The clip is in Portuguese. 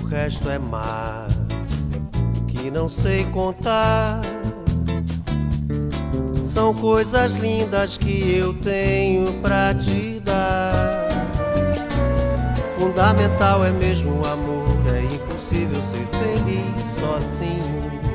o resto é mar que não sei contar. São coisas lindas que eu tenho pra te dar. Fundamental é mesmo o amor, é impossível ser feliz sozinho.